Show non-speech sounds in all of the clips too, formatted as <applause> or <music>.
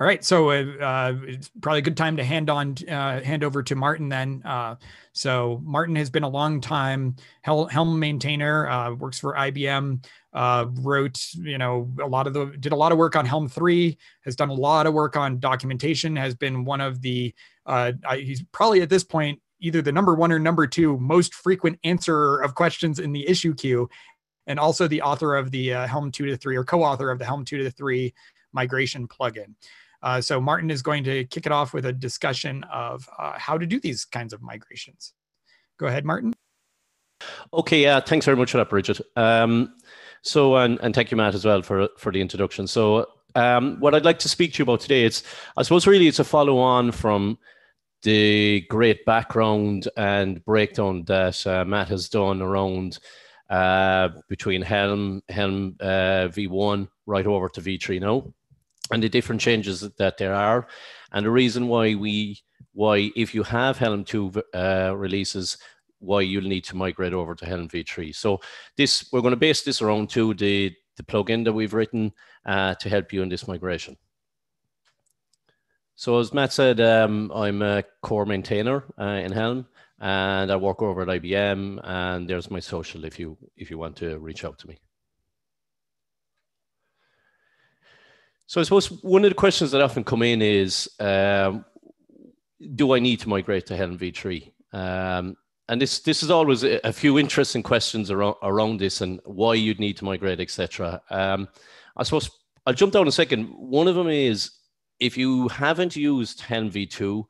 All right, so uh, uh, it's probably a good time to hand on uh, hand over to Martin then. Uh, so Martin has been a long time Hel- Helm maintainer, uh, works for IBM, uh, wrote you know a lot of the did a lot of work on Helm three, has done a lot of work on documentation, has been one of the he's probably at this point either the number one or number two most frequent answerer of questions in the issue queue, and also the author of the Helm two to three or co-author of the Helm two to three migration plugin. Uh, so Martin is going to kick it off with a discussion of uh, how to do these kinds of migrations. Go ahead, Martin. Okay, yeah, thanks very much for that, Bridget. Um, so, and, and thank you, Matt, as well for for the introduction. So, um, what I'd like to speak to you about today, it's I suppose really it's a follow on from the great background and breakdown that uh, Matt has done around uh, between Helm Helm uh, V1 right over to V3 now and the different changes that there are, and the reason why we why if you have Helm 2 uh, releases, why you'll need to migrate over to Helm v3. So this we're going to base this around to the the plugin that we've written uh, to help you in this migration. So as Matt said, um, I'm a core maintainer uh, in Helm, and I work over at IBM. And there's my social if you if you want to reach out to me. So I suppose one of the questions that often come in is, um, do I need to migrate to Helm v3? Um, and this this is always a, a, few interesting questions around around this and why you'd need to migrate, etc. Um, I suppose I'll jump down a second. One of them is if you haven't used Helm v2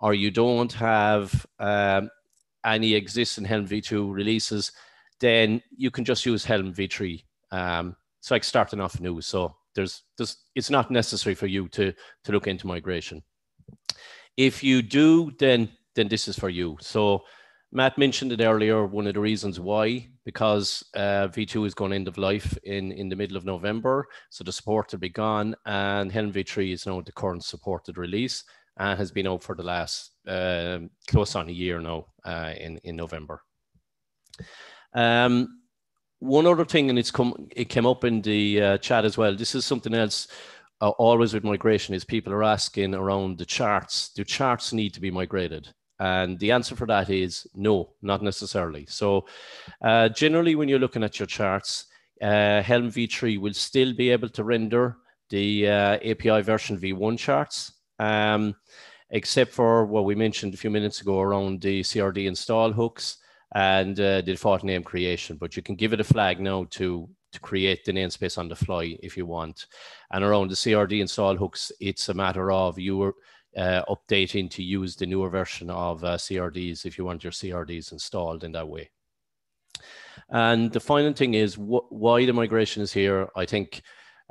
or you don't have um, any existing Helm v2 releases, then you can just use Helm v3. Um, it's like starting off new. So there's, there's, it's not necessary for you to, to look into migration. If you do, then, then this is for you. So Matt mentioned it earlier, one of the reasons why, because uh, V2 is going end of life in, in the middle of November. So the support will be gone and Helm V3 is now the current supported release and has been out for the last uh, close on a year now uh, in, in November. Um, one other thing, and it's come, it came up in the uh, chat as well. This is something else. Uh, always with migration is people are asking around the charts. Do charts need to be migrated? And the answer for that is no, not necessarily. So, uh, generally, when you're looking at your charts, uh, Helm v3 will still be able to render the uh, API version v1 charts, um, except for what we mentioned a few minutes ago around the CRD install hooks and uh, the default name creation. But you can give it a flag now to to create the namespace on the fly if you want. And around the CRD install hooks, it's a matter of you uh, updating to use the newer version of uh, CRDs if you want your CRDs installed in that way. And the final thing is wh why the migration is here. I think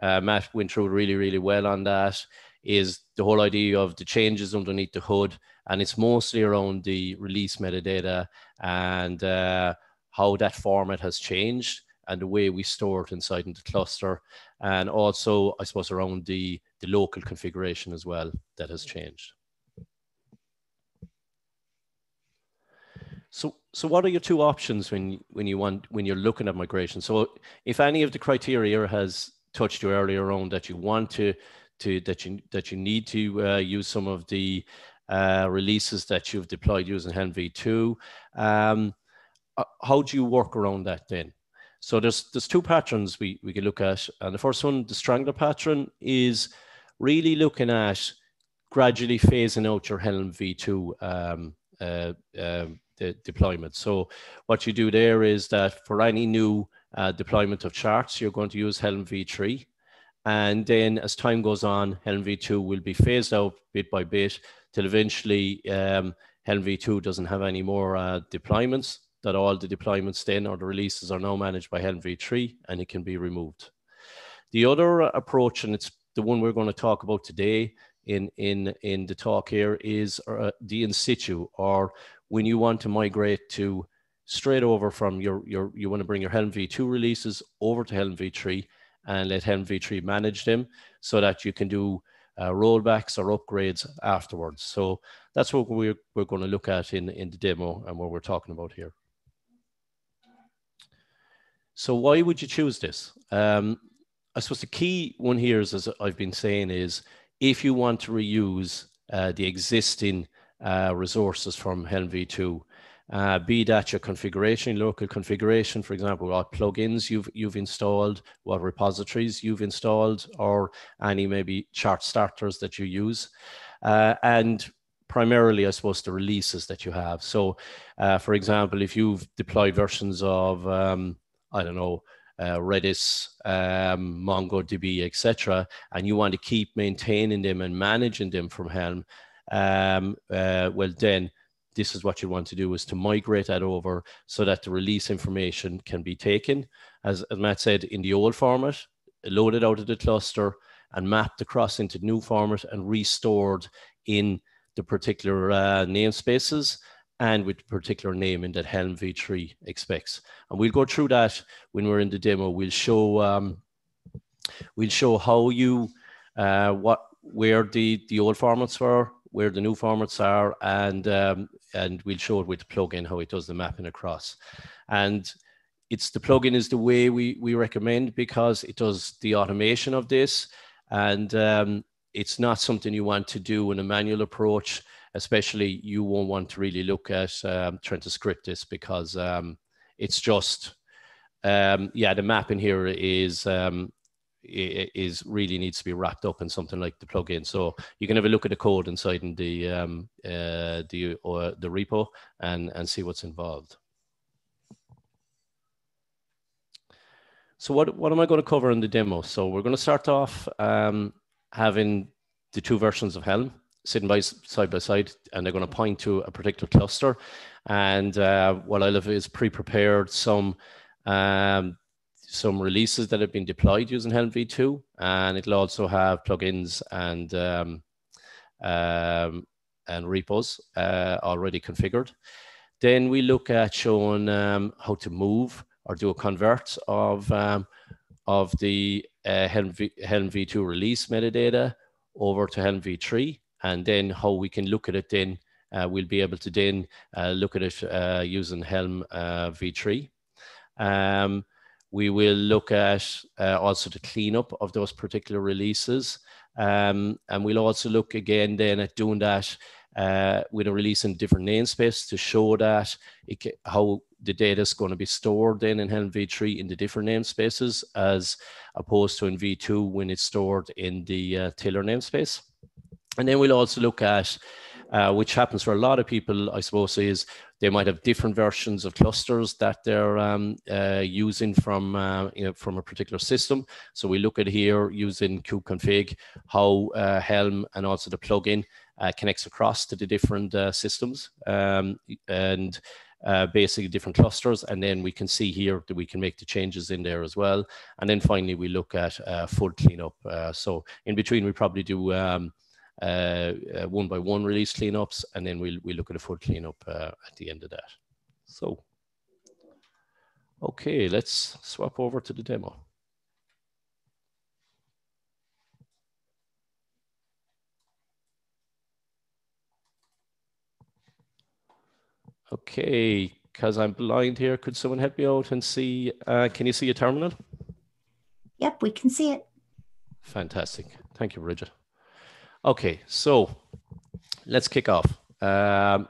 uh, Matt went through really, really well on that. Is the whole idea of the changes underneath the hood and it's mostly around the release metadata and uh, how that format has changed and the way we store it inside in the cluster and also i suppose around the the local configuration as well that has changed. So so what are your two options when when you want when you're looking at migration? So if any of the criteria has touched you earlier on that you want to to that you that you need to uh, use some of the uh, releases that you've deployed using Helm v2. Um, uh, how do you work around that then? So there's there's two patterns we, we can look at. And the first one, the Strangler pattern, is really looking at gradually phasing out your Helm v2 um, uh, um, the deployment. So what you do there is that for any new uh, deployment of charts, you're going to use Helm v3. And then as time goes on, Helm v2 will be phased out bit by bit till eventually um, Helm v2 doesn't have any more uh, deployments, that all the deployments then or the releases are now managed by Helm v3 and it can be removed. The other approach, and it's the one we're going to talk about today in, in, in the talk here, is uh, the in situ, or when you want to migrate to straight over from your, your you want to bring your Helm v2 releases over to Helm v3 and let Helm v3 manage them so that you can do uh, rollbacks or upgrades afterwards. So that's what we're, we're going to look at in, in the demo and what we're talking about here. So why would you choose this? Um, I suppose the key one here is, as I've been saying, is if you want to reuse uh, the existing uh, resources from Helm v2, uh, be that your configuration, local configuration, for example, what plugins you've you've installed, what repositories you've installed, or any maybe chart starters that you use, uh, and primarily, I suppose, the releases that you have. So, uh, for example, if you've deployed versions of, um, I don't know, uh, Redis, um, MongoDB, etc., and you want to keep maintaining them and managing them from Helm, um, uh, well, then this is what you want to do is to migrate that over so that the release information can be taken, as, as Matt said, in the old format, loaded out of the cluster and mapped across into new format and restored in the particular uh, namespaces and with particular naming that Helm v3 expects. And we'll go through that when we're in the demo. We'll show um, we'll show how you uh, what where the the old formats were, where the new formats are, and um, and we'll show it with the plugin how it does the mapping across. And it's the plugin is the way we we recommend because it does the automation of this, and um, it's not something you want to do in a manual approach. Especially, you won't want to really look at um, trying to script this because um, it's just um, yeah the mapping here is um, is really needs to be wrapped up in something like the plugin. So you can have a look at the code inside in the um, uh, the or the repo and and see what's involved. So what what am I going to cover in the demo? So we're going to start off um, having the two versions of Helm sitting by side by side, and they're going to point to a particular cluster. And uh, what I'll have is pre-prepared some um, some releases that have been deployed using Helm v2, and it'll also have plugins and um, um, and repos uh, already configured. Then we look at showing um, how to move or do a convert of um, of the uh, Helm, v, Helm v2 release metadata over to Helm v3, and then how we can look at it. Then uh, we'll be able to then uh, look at it uh, using Helm uh, v3. Um, we will look at uh, also the cleanup of those particular releases. Um, and we'll also look again then at doing that uh, with a release in different namespace to show that how the data is going to be stored then in Helm v3 in the different namespaces as opposed to in v2 when it's stored in the uh, Tiller namespace. And then we'll also look at uh, which happens for a lot of people, I suppose, is they might have different versions of clusters that they're um, uh, using from uh, you know, from a particular system. So we look at here using kubeconfig how uh, Helm and also the plugin uh, connects across to the different uh, systems um, and uh, basically different clusters. And then we can see here that we can make the changes in there as well. And then finally, we look at full cleanup. so in between, we probably do um, uh, uh, one by one release cleanups, and then we'll, we'll look at a full cleanup uh, at the end of that. So, okay, let's swap over to the demo. Okay, because I'm blind here, could someone help me out and see, uh, can you see a terminal? Yep, we can see it. Fantastic. Thank you, Bridget. Okay, so let's kick off. Um,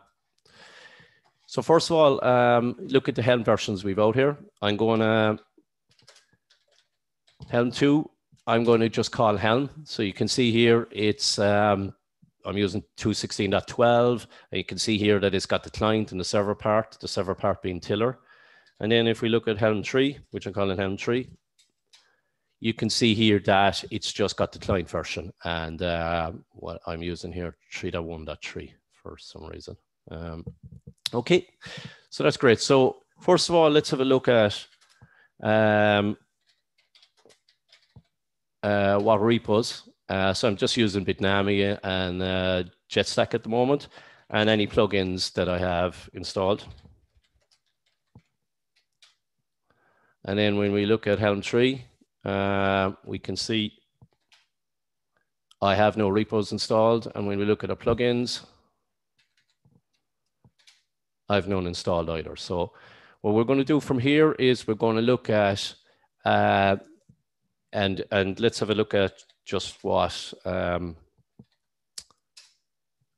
so first of all, um, look at the Helm versions we've out here. I'm going to Helm 2, I'm going to just call Helm. So you can see here, it's um, I'm using 216.12. And you can see here that it's got the client and the server part, the server part being Tiller. And then if we look at Helm 3, which I'm calling Helm 3, you can see here that it's just got the client version and uh, what I'm using here 3.1.3 for some reason. Um, okay, so that's great. So first of all, let's have a look at um, uh, what repos. Uh, so I'm just using Bitnami and uh, JetStack at the moment and any plugins that I have installed. And then when we look at Helm 3, uh, we can see I have no repos installed. And when we look at the plugins, I've none installed either. So what we're going to do from here is we're going to look at, uh, and, and let's have a look at just what, um,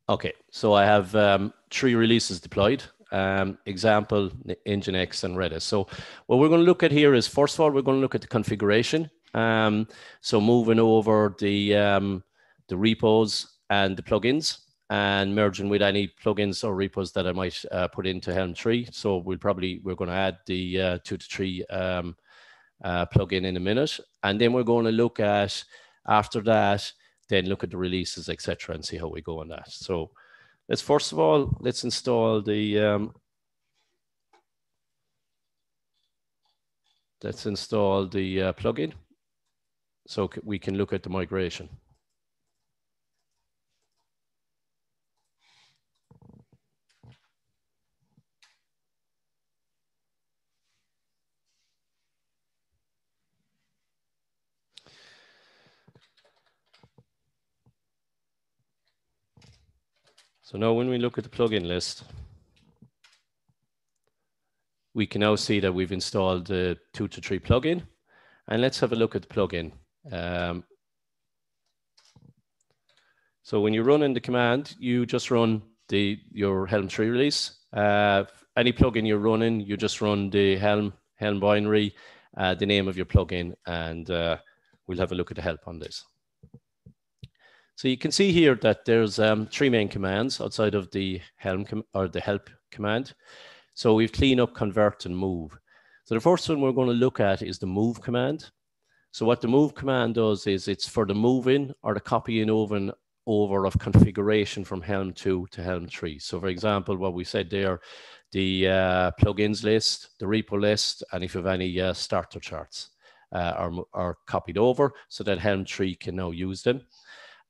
Okay, so I have um, three releases deployed. Um, example, Nginx and Redis. So what we're going to look at here is, first of all, we're going to look at the configuration. Um, so moving over the, um, the repos and the plugins and merging with any plugins or repos that I might uh, put into Helm 3. So we'll probably, we're going to add the uh, two to three um, uh, plugin in a minute. And then we're going to look at, after that, then look at the releases, etc., and see how we go on that. So let's first of all, let's install the, um, let's install the uh, plugin so we can look at the migration. So now when we look at the plugin list, we can now see that we've installed the two to three plugin. And let's have a look at the plugin. Um, so when you run in the command, you just run the your Helm 3 release. Uh, any plugin you're running, you just run the Helm Helm binary, uh, the name of your plugin, and uh, we'll have a look at the help on this. So you can see here that there's um, three main commands outside of the Helm or the help command. So we've clean up, convert, and move. So the first one we're going to look at is the move command. So what the move command does is it's for the moving or the copying over, over of configuration from Helm 2 to Helm 3. So for example, what we said there, the uh, plugins list, the repo list, and if you have any uh, starter charts uh, are, are copied over so that Helm 3 can now use them.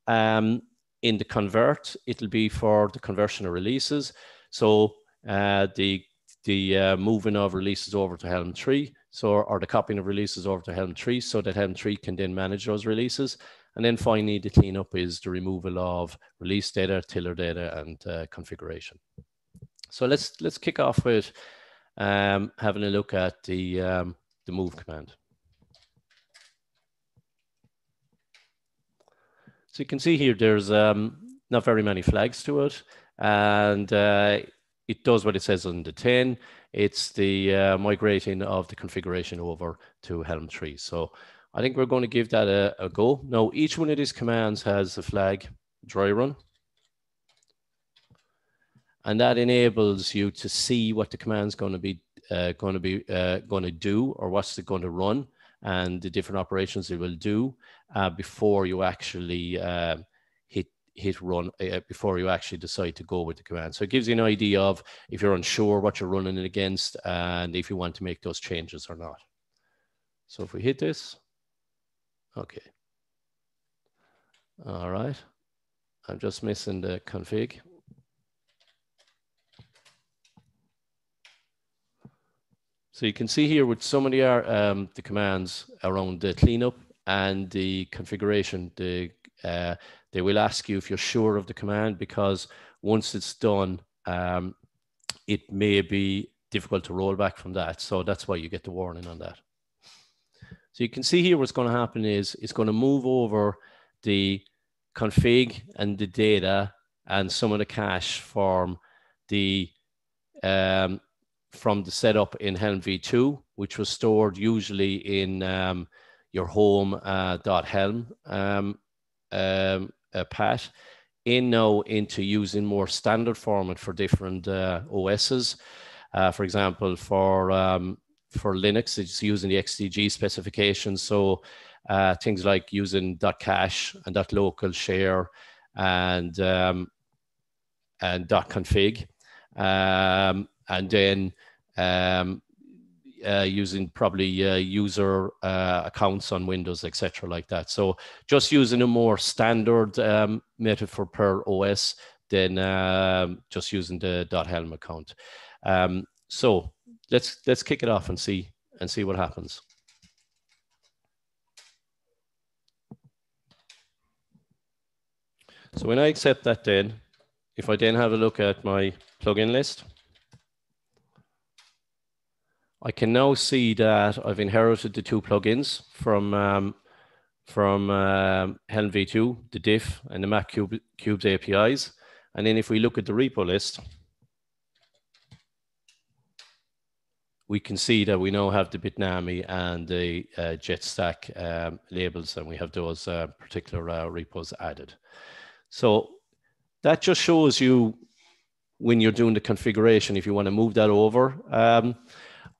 Um, in the convert, it'll be for the conversion of releases. So uh, the the uh, moving of releases over to Helm 3, so or the copying of releases over to Helm 3, so that Helm 3 can then manage those releases. And then finally, the cleanup is the removal of release data, tiller data, and uh, configuration. So let's let's kick off with um, having a look at the um, the move command. So you can see here, there's um, not very many flags to it. And uh, it does what it says on the tin. It's the uh, migrating of the configuration over to Helm 3. So I think we're going to give that a, a go. Now, each one of these commands has a flag dry run. And that enables you to see what the command's going to be uh, going to be uh, going to do or what's it going to run and the different operations it will do uh, before you actually uh, hit hit run uh, before you actually decide to go with the command. So it gives you an idea of if you're unsure what you're running it against and if you want to make those changes or not. So if we hit this, okay. All right. I'm just missing the config. So you can see here with some of the, um, the commands around the cleanup and the configuration, the, uh, they will ask you if you're sure of the command because once it's done, um, it may be difficult to roll back from that. So that's why you get the warning on that. So you can see here what's going to happen is it's going to move over the config and the data and some of the cache from the um, from the setup in Helm v2, which was stored usually in um, your home uh, .helm um, um, uh, path in now into using more standard format for different uh, OSs. Uh, for example, for um, for Linux, it's using the XDG specification. So uh, things like using dot .cache and dot .local share and um, and .config, um, and then um, uh, using probably uh, user uh, accounts on Windows, etc., like that. So just using a more standard um, method for per OS than um, just using the .helm account. Um, so let's let's kick it off and see and see what happens. So when I accept that, then if I then have a look at my plugin list. I can now see that I've inherited the two plugins from um, from um, Helm v2, the diff and the Mac Cube, Cubes APIs. And then if we look at the repo list, we can see that we now have the Bitnami and the uh, JetStack um, labels, and we have those uh, particular uh, repos added. So that just shows you when you're doing the configuration, if you want to move that over. Um,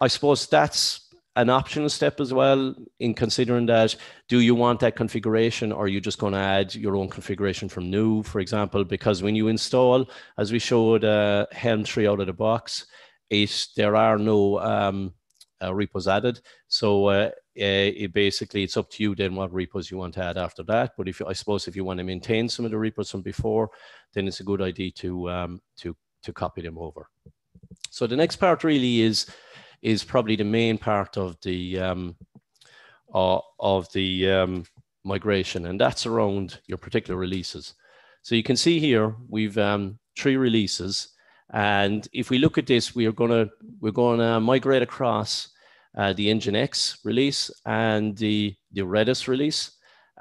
I suppose that's an optional step as well in considering that. Do you want that configuration or are you just going to add your own configuration from new for example? Because when you install as we showed uh, helm 3 out of the box it there are no um, uh, repos added. So uh, uh, it basically it's up to you then what repos you want to add after that. But if you, i suppose if you want to maintain some of the repos from before then it's a good idea to um, to to copy them over. So the next part really is is probably the main part of the um, uh, of the um, migration, and that's around your particular releases. So you can see here we've um, three releases, and if we look at this, we are to we're going to migrate across uh, the Nginx release and the the Redis release,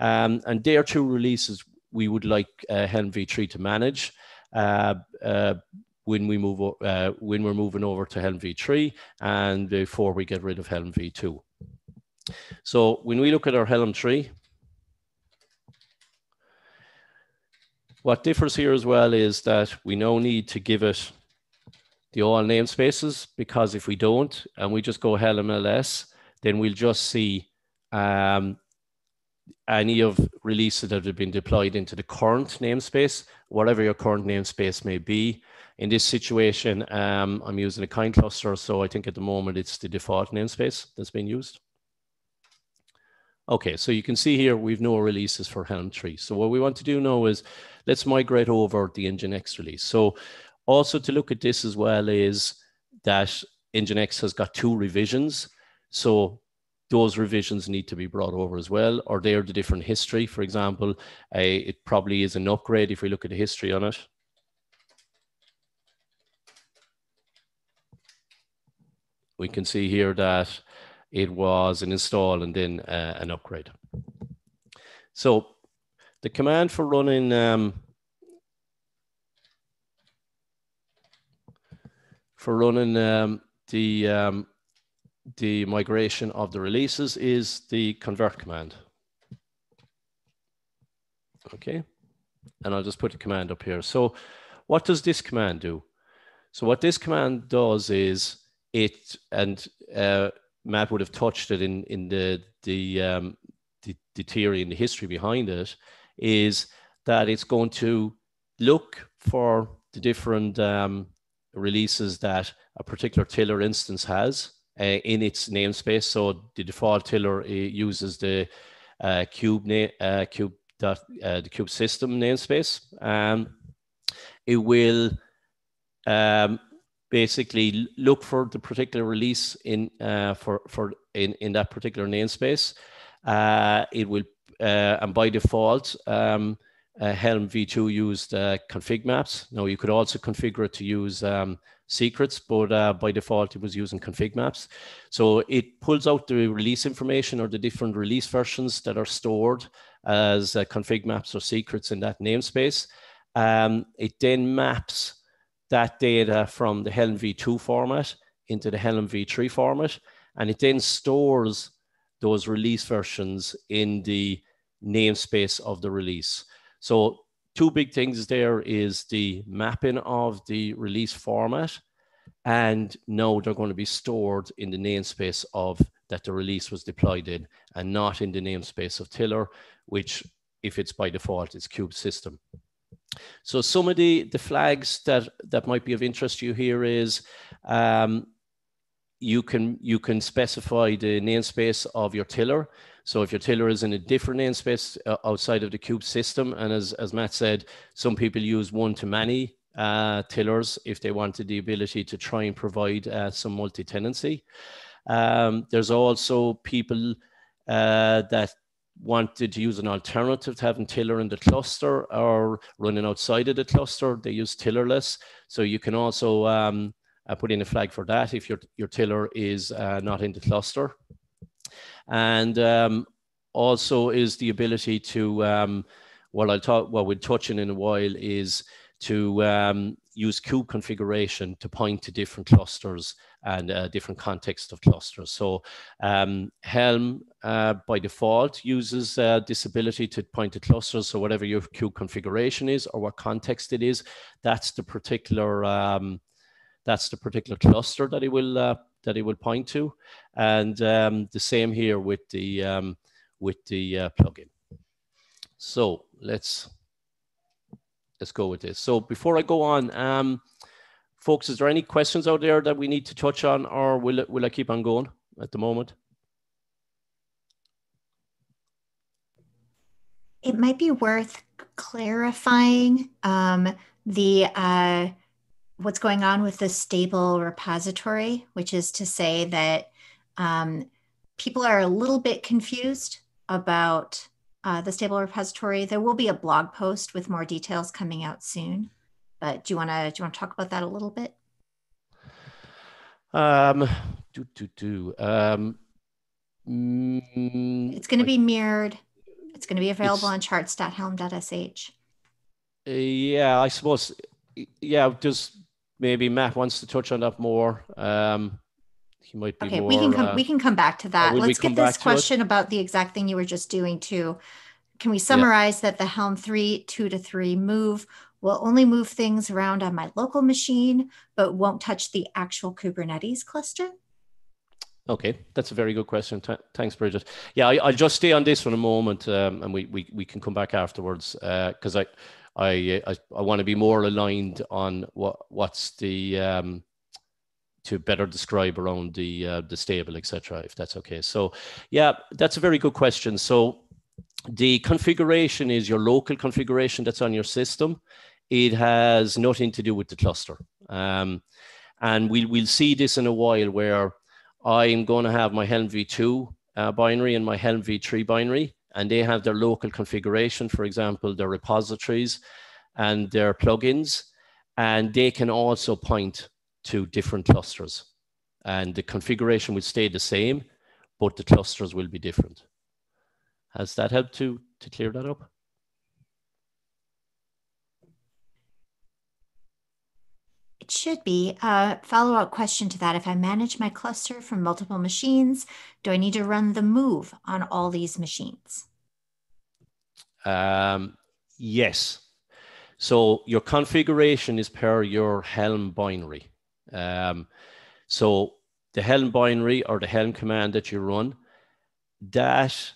um, and they are two releases we would like uh, Helm v3 to manage. Uh, uh, when we move uh, when we're moving over to Helm v3 and before we get rid of Helm v2. So when we look at our Helm 3, what differs here as well is that we now need to give it the all namespaces because if we don't and we just go Helm ls, then we'll just see um, any of releases that have been deployed into the current namespace, whatever your current namespace may be. In this situation, um, I'm using a kind cluster, so I think at the moment it's the default namespace that's being used. Okay, so you can see here we've no releases for Helm 3. So what we want to do now is let's migrate over the Nginx release. So also to look at this as well is that Nginx has got two revisions. So those revisions need to be brought over as well, or they're the different history. For example, it probably is an upgrade if we look at the history on it. We can see here that it was an install and then uh, an upgrade. So the command for running um, for running um, the um, the migration of the releases is the convert command. Okay, and I'll just put the command up here. So what does this command do? So what this command does is it and uh, Matt would have touched it in in the the um, the, the theory and the history behind it is that it's going to look for the different um, releases that a particular tiller instance has uh, in its namespace. So the default tiller uh, uses the uh, kube na- uh, kube dot, uh, the kube system namespace. Um, it will um, basically look for the particular release in uh, for for in in that particular namespace. Uh, it will uh, and by default. Um, Helm v2 used uh, config maps. Now you could also configure it to use um, secrets, but uh, by default it was using config maps. So it pulls out the release information or the different release versions that are stored as uh, config maps or secrets in that namespace. Um, it then maps that data from the Helm v2 format into the Helm v3 format, and it then stores those release versions in the namespace of the release. So two big things there is the mapping of the release format, and now they're going to be stored in the namespace of that the release was deployed in, and not in the namespace of Tiller, which if it's by default, it's Kube system. So some of the, the flags that, that might be of interest to you here is um, you can you can specify the namespace of your tiller. So if your tiller is in a different namespace uh, outside of the kube system, and as, as Matt said, some people use one-to-many uh, tillers if they wanted the ability to try and provide uh, some multi-tenancy. Um, there's also people uh, that wanted to use an alternative to having tiller in the cluster or running outside of the cluster, they use tillerless. So you can also um, uh, put in a flag for that if your, your tiller is uh, not in the cluster. And um, also is the ability to, um, what I'll talk, what we're touching in a while is to um, use kube configuration to point to different clusters and uh, different context of clusters. So um, Helm uh, by default uses uh, this ability to point to clusters. So whatever your kube configuration is or what context it is, that's the particular um, that's the particular cluster that it will uh, that it will point to. And um, the same here with the um, with the uh, plugin. So let's let's go with this. So before I go on, um, folks, is there any questions out there that we need to touch on, or will it, will I keep on going at the moment? It might be worth clarifying um, the uh, what's going on with the stable repository, which is to say that um, people are a little bit confused about uh, the stable repository. There will be a blog post with more details coming out soon. But do you want to do you want to talk about that a little bit? Um, do do do. Um, mm, it's going to be mirrored. It's going to be available on charts.helm.sh. Yeah, I suppose. Yeah, just maybe Matt wants to touch on that more. Um, he might be okay. More, we can come. Uh, we can come back to that. Let's get this question about the exact thing you were just doing too. Can we summarize yeah. that the Helm three two to three move will only move things around on my local machine, but won't touch the actual Kubernetes cluster? Okay, that's a very good question. T- thanks, Bridget. Yeah, I, will just stay on this for a moment, um, and we, we we can come back afterwards because uh, I I I, I want to be more aligned on what what's the um, to better describe around the uh, the stable, etc. If that's okay. So, yeah, that's a very good question. So, the configuration is your local configuration that's on your system. It has nothing to do with the cluster, um, and we'll we'll see this in a while where I'm going to have my Helm v2 uh, binary and my Helm v3 binary, and they have their local configuration. For example, their repositories and their plugins, and they can also point to different clusters. And the configuration will stay the same, but the clusters will be different. Has that helped to, to clear that up? It should be. A uh, follow up question to that. If I manage my cluster from multiple machines, do I need to run the move on all these machines? Um, yes. So your configuration is per your Helm binary. Um, so the Helm binary or the Helm command that you run, that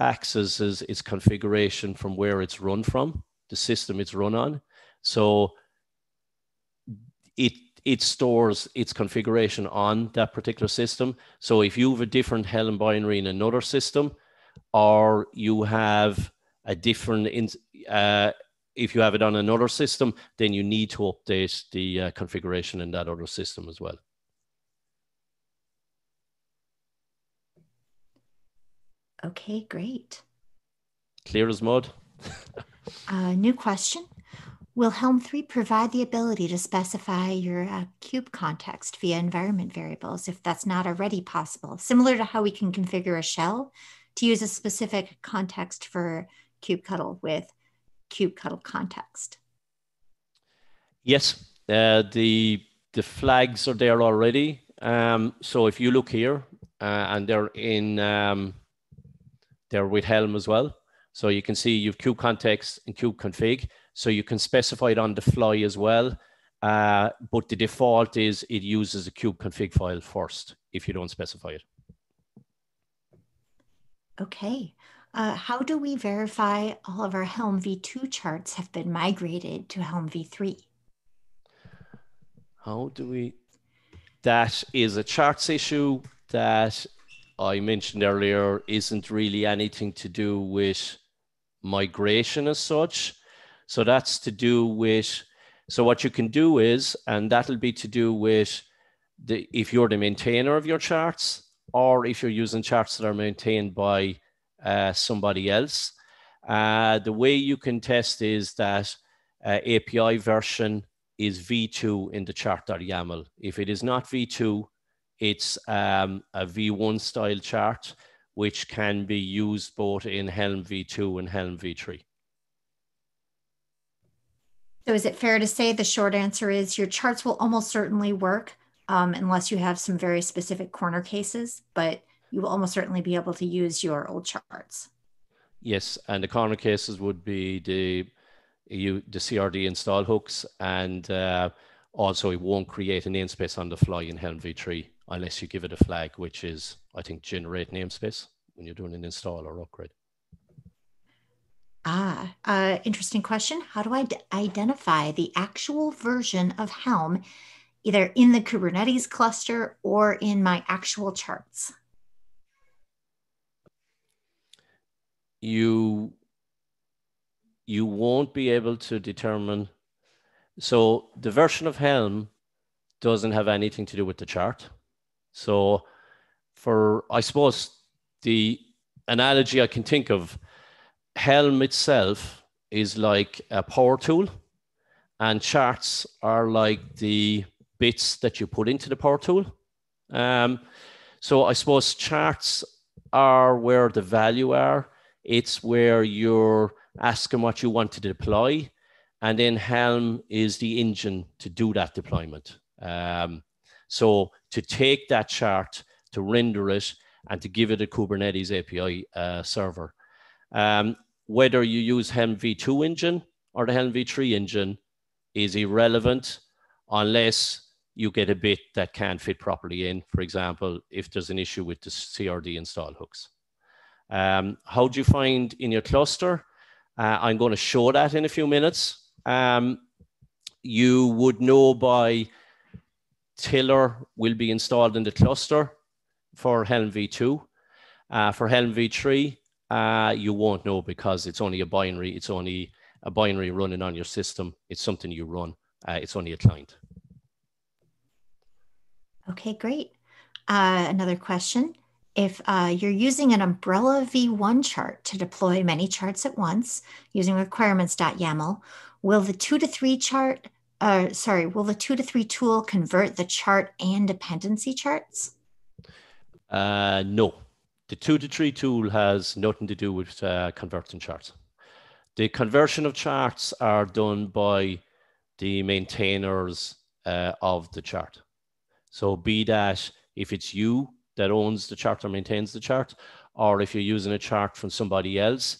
accesses its configuration from where it's run from, the system it's run on. So it it stores its configuration on that particular system. So if you have a different Helm binary in another system, or you have a different in, uh, if you have it on another system, then you need to update the uh, configuration in that other system as well. Okay, great. Clear as mud. <laughs> uh, new question. Will Helm 3 provide the ability to specify your uh, kube context via environment variables if that's not already possible? Similar to how we can configure a shell to use a specific context for kubectl with kubectl context? Yes, uh, the the flags are there already. Um, so if you look here, uh, and they're in um, they're with Helm as well. So you can see you've kube context and kube config. So you can specify it on the fly as well. Uh, but the default is it uses a kube config file first if you don't specify it. Okay. Uh, how do we verify all of our Helm v2 charts have been migrated to Helm v3? How do we? That is a charts issue that I mentioned earlier isn't really anything to do with migration as such. So that's to do with, so what you can do is, and that'll be to do with the, if you're the maintainer of your charts or if you're using charts that are maintained by uh, somebody else. Uh, the way you can test is that uh, API version is v2 in the chart.yaml. If it is not v2, it's um, a v1 style chart, which can be used both in Helm v2 and Helm v3. So is it fair to say the short answer is your charts will almost certainly work um, unless you have some very specific corner cases, but you will almost certainly be able to use your old charts. Yes, and the corner cases would be the you the CRD install hooks, and uh, also it won't create a namespace on the fly in Helm v3 unless you give it a flag, which is I think generate namespace when you're doing an install or upgrade. Ah, uh, interesting question. How do I identify the actual version of Helm, either in the Kubernetes cluster or in my actual charts? You you won't be able to determine. So the version of Helm doesn't have anything to do with the chart. So for I suppose the analogy I can think of Helm itself is like a power tool, and charts are like the bits that you put into the power tool. Um, so I suppose charts are where the value are. It's where you're asking what you want to deploy, and then Helm is the engine to do that deployment. Um, so to take that chart, to render it, and to give it a Kubernetes API uh, server. Um, whether you use Helm v2 engine or the Helm v3 engine is irrelevant unless you get a bit that can't fit properly in. For example, if there's an issue with the CRD install hooks. Um, how do you find in your cluster? Uh, I'm going to show that in a few minutes. Um, you would know by Tiller will be installed in the cluster for Helm v2. Uh, for Helm v3, uh, you won't know because it's only a binary. It's only a binary running on your system. It's something you run. Uh, it's only a client. Okay, great. Uh, another question. If uh, you're using an umbrella V1 chart to deploy many charts at once using requirements.yaml, will the two to three chart, uh, sorry, will the two to three tool convert the chart and dependency charts? Uh, no, the two to three tool has nothing to do with uh, converting charts. The conversion of charts are done by the maintainers uh, of the chart. So be that if it's you that owns the chart or maintains the chart, or if you're using a chart from somebody else,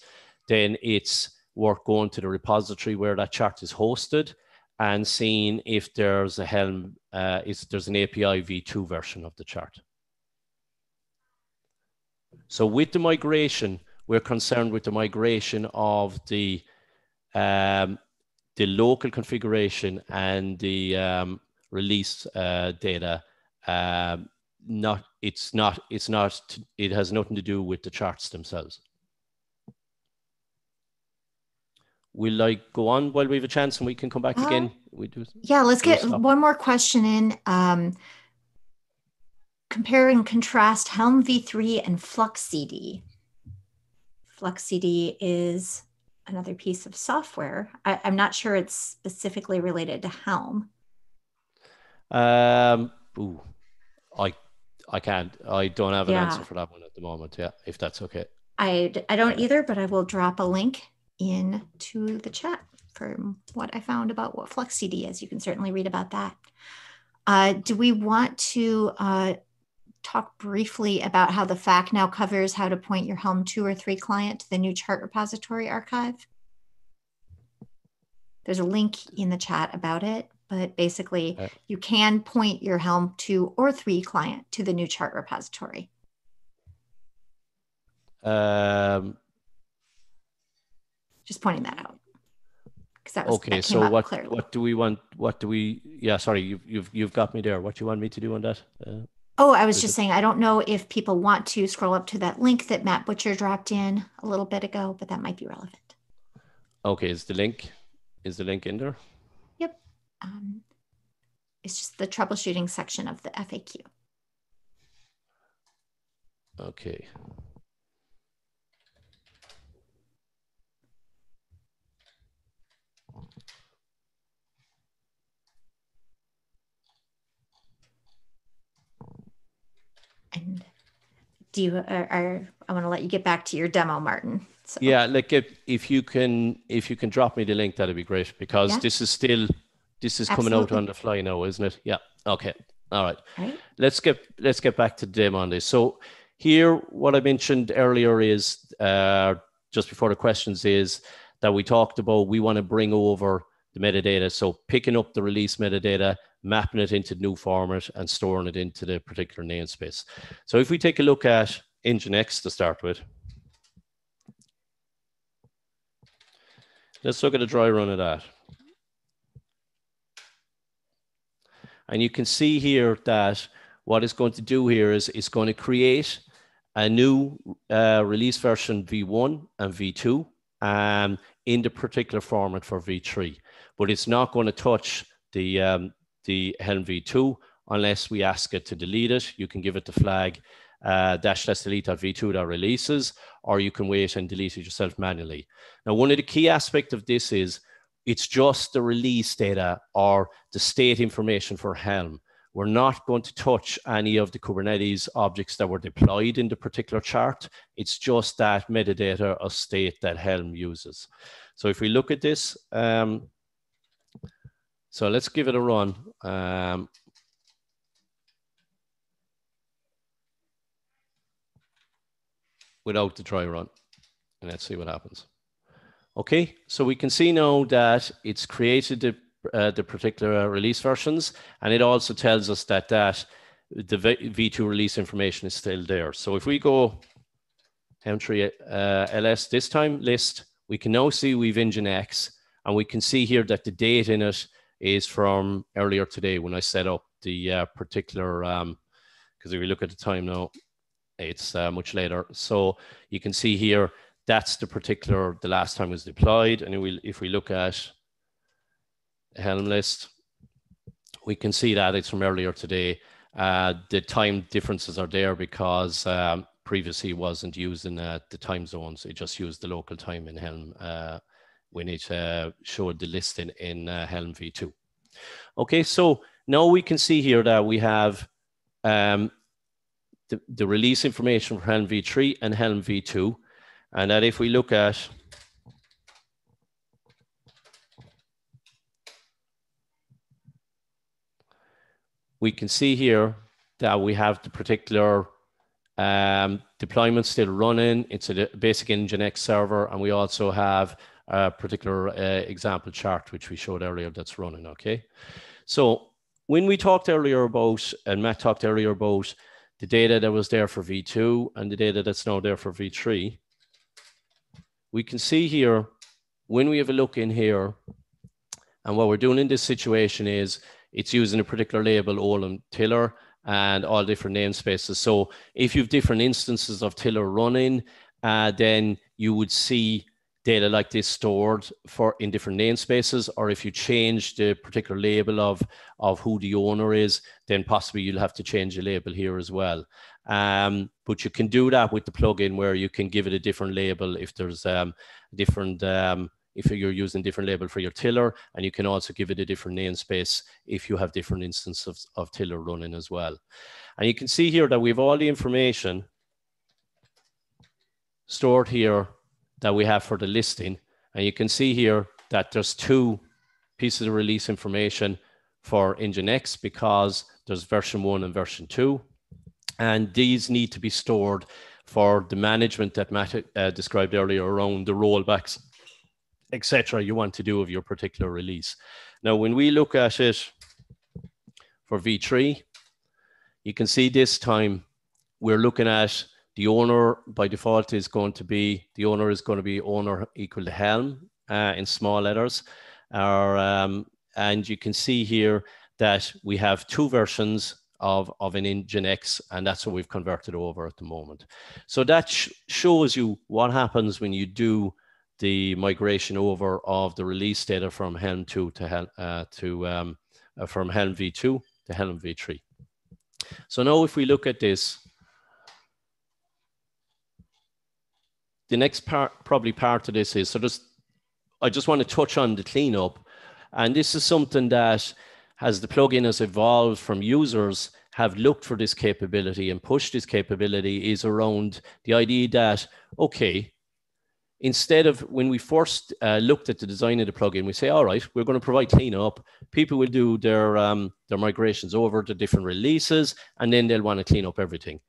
then it's worth going to the repository where that chart is hosted and seeing if there's a Helm, uh, is there's an API v2 version of the chart. So with the migration, we're concerned with the migration of the um, the local configuration and the um, release uh, data. Um, not it's not it's not it has nothing to do with the charts themselves. We'll like go on while we have a chance and we can come back uh, again. We do. Yeah, let's get one more question in. Um, compare and contrast Helm v3 and flux cd flux cd is another piece of software. I, am not sure it's specifically related to Helm. Um, ooh, I, I can't. I don't have an yeah. answer for that one at the moment. Yeah, if that's okay. I, I don't either, but I will drop a link into the chat for what I found about what FluxCD is. You can certainly read about that. Uh, do we want to uh, talk briefly about how the FAQ now covers how to point your Helm 2 or 3 client to the new chart repository archive? There's a link in the chat about it, but basically you can point your Helm 2 or 3 client to the new chart repository. Um, Just pointing that out. That was, okay, so what clearly. what do we want? What do we? Yeah, sorry, you've you've you've got me there. What do you want me to do on that? Uh, Oh, I was just saying, I don't know if people want to scroll up to that link that Matt Butcher dropped in a little bit ago, but that might be relevant. Okay, is the link is the link in there? Yep. Um, it's just the troubleshooting section of the FAQ. Okay. And do you, are, are I want to let you get back to your demo, Martin. So. Yeah, like if, if you can if you can drop me the link, that'd be great because Yeah. this is still this is coming out on the fly now, isn't it? Yeah. Okay. All right. Right. Let's get let's get back to them on this. So here, what I mentioned earlier is uh, just before the questions is that we talked about we want to bring over the metadata. So picking up the release metadata, mapping it into new format, and storing it into the particular namespace. So if we take a look at Nginx to start with. Let's look at a dry run of that. And you can see here that what it's going to do here is it's going to create a new uh, release version V1 and V2 um, in the particular format for V3. But it's not going to touch the, um, the Helm V2 unless we ask it to delete it. You can give it the flag uh, dash less delete v2 that releases, or you can wait and delete it yourself manually. Now, one of the key aspects of this is it's just the release data or the state information for Helm. We're not going to touch any of the Kubernetes objects that were deployed in the particular chart. It's just that metadata of state that Helm uses. So if we look at this, um, so let's give it a run. Um, without the dry run. And let's see what happens. Okay, so we can see now that it's created the, uh, the particular release versions, and it also tells us that that the v- V2 release information is still there. So if we go M3 uh, LS this time list, we can now see we've Nginx, and we can see here that the date in it is from earlier today when I set up the uh, particular, because if we look at the time now, it's uh, much later. So you can see here, that's the particular, the last time it was deployed. And if we look at Helm list, we can see that it's from earlier today. Uh, the time differences are there because um, previously wasn't using uh, the time zones. It just used the local time in Helm uh, when it uh, showed the list in, in uh, Helm v2. Okay, so now we can see here that we have um, the, the release information for Helm v3 and Helm v2. And that if we look at we can see here that we have the particular um, deployment still running. It's a basic Nginx server, and we also have a particular uh, example chart, which we showed earlier that's running, okay? So when we talked earlier about, and Matt talked earlier about the data that was there for V2 and the data that's now there for V3, we can see here, when we have a look in here, and what we're doing in this situation is it's using a particular label, Olin Tiller, and all different namespaces. So if you have different instances of Tiller running, uh, then you would see data like this stored for in different namespaces, or if you change the particular label of, of who the owner is, then possibly you'll have to change the label here as well. Um, but you can do that with the plugin where you can give it a different label if there's um, different, um, if you're using different label for your tiller, and you can also give it a different namespace if you have different instances of, of tiller running as well. And you can see here that we have all the information stored here that we have for the listing. And you can see here that there's two pieces of release information for Nginx because there's version one and version two. And these need to be stored for the management that Matt uh, described earlier around the rollbacks, etc. you want to do of your particular release. Now, when we look at it for V3, you can see this time we're looking at the owner by default is going to be, the owner is going to be owner equal to Helm uh, in small letters. Um, and you can see here that we have two versions of, of an Nginx, and that's what we've converted over at the moment. So that sh shows you what happens when you do the migration over of the release data from Helm 2 to, Helm, uh, to um, uh, from Helm v2 to Helm v3. So now if we look at this, the next part, probably part of this is, so just, I just want to touch on the cleanup. And this is something that as the plugin has evolved from users have looked for this capability and pushed this capability is around the idea that, okay, instead of when we first uh, looked at the design of the plugin, we say, all right, we're going to provide cleanup. People will do their um, their migrations over to different releases, and then they'll want to clean up everything.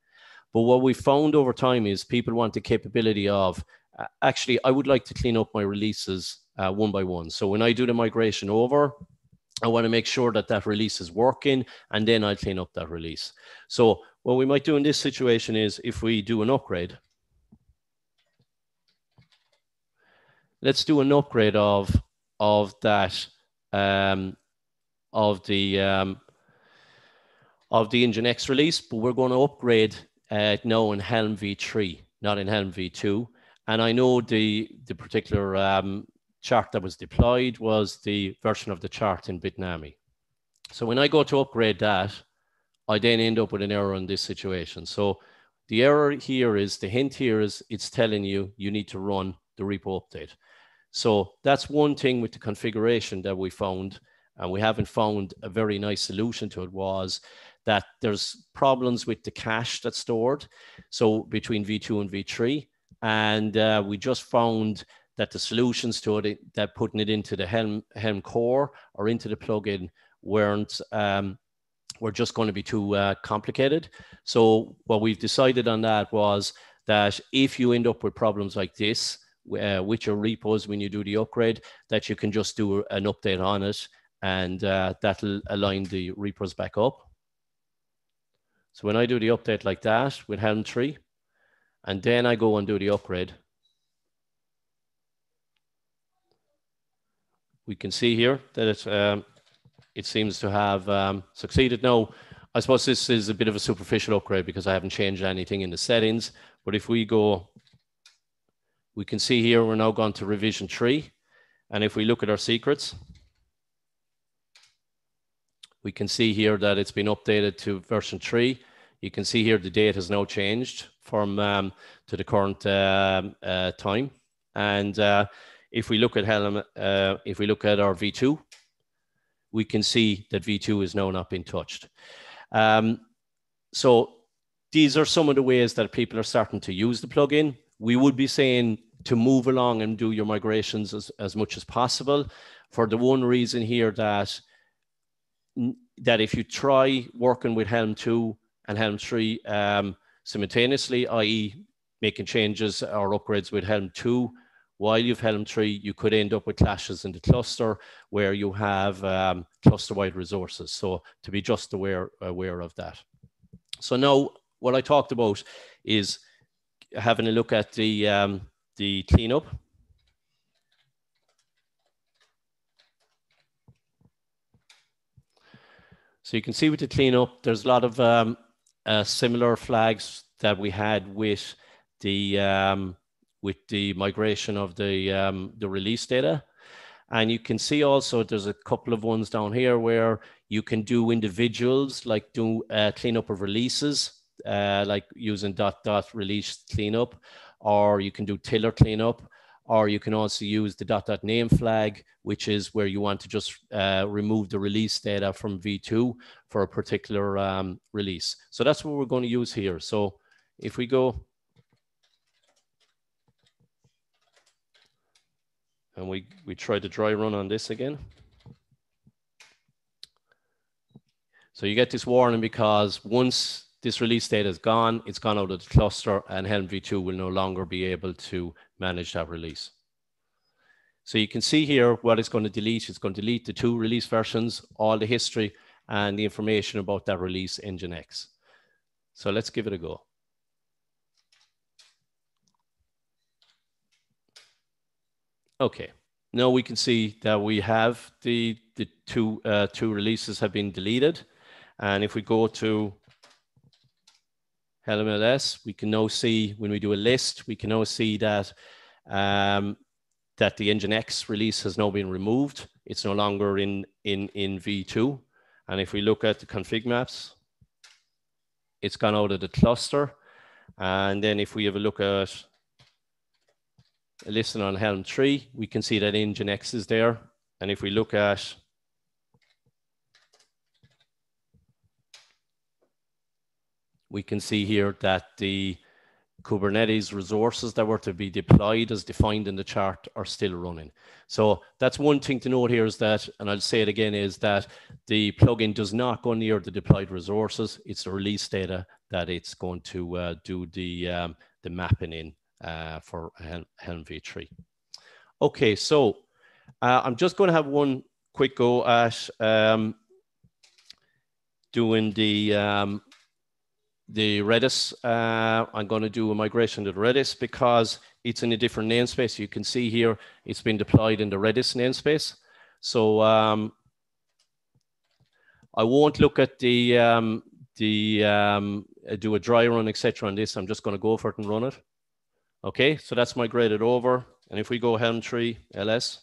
But what we found over time is people want the capability of uh, actually, I would like to clean up my releases uh, one by one. So when I do the migration over, I want to make sure that that release is working, and then I'll clean up that release. So what we might do in this situation is if we do an upgrade, let's do an upgrade of of that um, of the um, of the Nginx release, but we're going to upgrade uh, now in Helm v3, not in Helm v2. And I know the the particular um, chart that was deployed was the version of the chart in Bitnami. So when I go to upgrade that, I then end up with an error in this situation. So the error here is the hint here is it's telling you you need to run the repo update. So that's one thing with the configuration that we found, and we haven't found a very nice solution to it was that there's problems with the cache that's stored. So between V2 and V3, and uh, we just found that the solutions to it, that putting it into the Helm, Helm core or into the plugin weren't um, were just going to be too uh, complicated. So what we've decided on that was that if you end up with problems like this uh, with your repos when you do the upgrade, that you can just do an update on it and uh, that'll align the repos back up. So when I do the update like that with Helm 3, and then I go and do the upgrade, we can see here that it, um, it seems to have um, succeeded. Now, I suppose this is a bit of a superficial upgrade because I haven't changed anything in the settings. But if we go, we can see here we're now gone to revision three. And if we look at our secrets, we can see here that it's been updated to version three. You can see here the date has now changed from um, to the current uh, uh, time. And uh, if we look at Helm, uh, if we look at our V2, we can see that V2 is now not being touched. Um, so these are some of the ways that people are starting to use the plugin. We would be saying to move along and do your migrations as, as much as possible for the one reason here that that if you try working with Helm 2 and Helm 3 um, simultaneously, i.e. making changes or upgrades with Helm 2 while you've Helm 3, you could end up with clashes in the cluster where you have um, cluster-wide resources. So to be just aware, aware of that. So now what I talked about is having a look at the, um, the cleanup. So you can see with the cleanup, there's a lot of um, uh, similar flags that we had with the um, with the migration of the, um, the release data. And you can see also there's a couple of ones down here where you can do individuals, like do uh, cleanup of releases, uh, like using dot dot release cleanup, or you can do tiller cleanup, or you can also use the dot dot name flag, which is where you want to just uh, remove the release data from V2 for a particular um, release. So that's what we're going to use here. So if we go and we, we try to dry run on this again. So you get this warning because once this release data is gone, it's gone out of the cluster and Helm v2 will no longer be able to manage that release. So you can see here what it's going to delete. It's going to delete the two release versions, all the history and the information about that release Nginx. So let's give it a go. Okay, now we can see that we have the, the two, uh, two releases have been deleted. And if we go to LMLS, we can now see when we do a list, we can now see that um, that the Nginx release has now been removed. It's no longer in, in, in V2. And if we look at the config maps, it's gone out of the cluster. And then if we have a look at listed on Helm 3, we can see that Nginx is there. And if we look at we can see here that the Kubernetes resources that were to be deployed as defined in the chart are still running. So that's one thing to note here is that, and I'll say it again, is that the plugin does not go near the deployed resources. It's the release data that it's going to uh, do the, um, the mapping in uh, for Helm, Helm v3. Okay, so uh, I'm just going to have one quick go at um, doing the um, the Redis. Uh, I'm going to do a migration to Redis because it's in a different namespace. You can see here it's been deployed in the Redis namespace. So um, I won't look at the um, the um, do a dry run, etc. on this. I'm just going to go for it and run it. Okay, so that's migrated over. And if we go Helm 3 ls,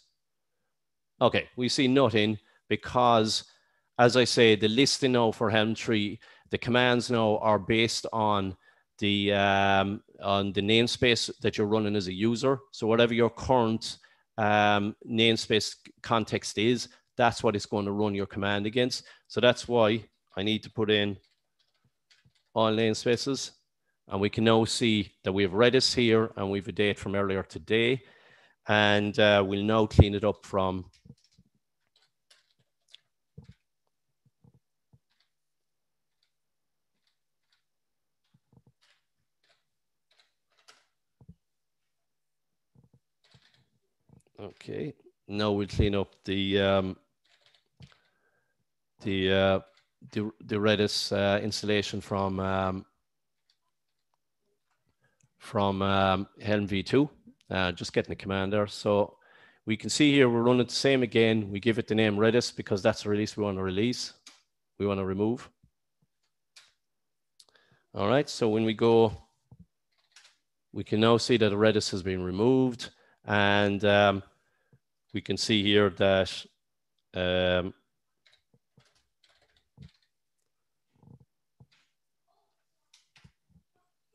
okay, we see nothing because, as I say, the listing now for Helm 3 the commands now are based on the um, on the namespace that you're running as a user. So whatever your current um, namespace context is, that's what it's going to run your command against. So that's why I need to put in all namespaces. And we can now see that we have Redis here and we have a date from earlier today. And uh, we'll now clean it up from Okay, now we'll clean up the um, the, uh, the the Redis uh, installation from um, from um, Helm v2. Uh, just getting the command there. So we can see here we're running the same again. We give it the name Redis because that's the release we want to release. We want to remove. All right. So when we go, we can now see that Redis has been removed. And um, we can see here that um,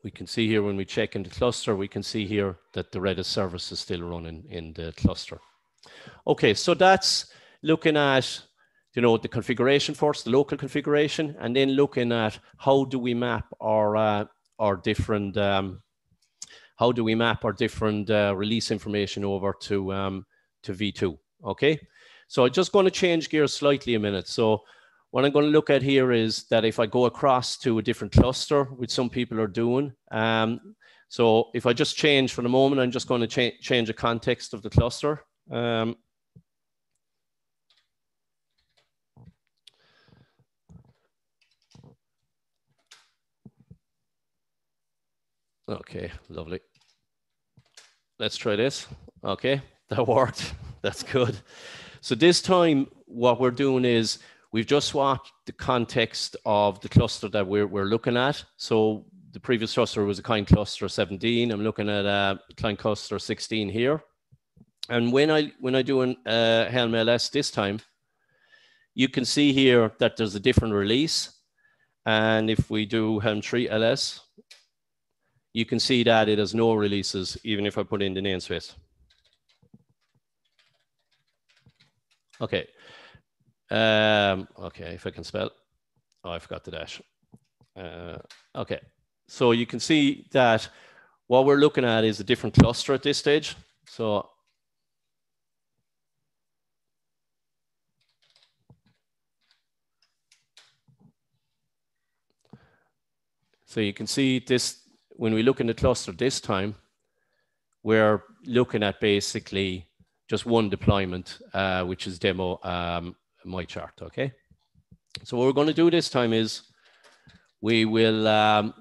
we can see here when we check in the cluster, we can see here that the Redis service is still running in the cluster. Okay, so that's looking at you know the configuration first, the local configuration, and then looking at how do we map our uh, our different um, how do we map our different uh, release information over to, um, to V2, okay? So I'm just going to change gears slightly a minute. So what I'm going to look at here is that if I go across to a different cluster, which some people are doing, um, so if I just change for the moment, I'm just going to cha change the context of the cluster. Um, okay, lovely let's try this. Okay, <laughs> that worked. <laughs> That's good. So this time, what we're doing is we've just swapped the context of the cluster that we're, we're looking at. So the previous cluster was a client cluster 17. I'm looking at a client cluster 16 here. And when I when I do an uh, Helm LS this time, you can see here that there's a different release. And if we do Helm 3 LS, you can see that it has no releases, even if I put in the namespace. Okay. Um, okay, if I can spell. Oh, I forgot the dash. Uh, okay. So you can see that what we're looking at is a different cluster at this stage. So So you can see this when we look in the cluster this time, we're looking at basically just one deployment, uh, which is demo um, my chart, okay? So what we're going to do this time is we will um,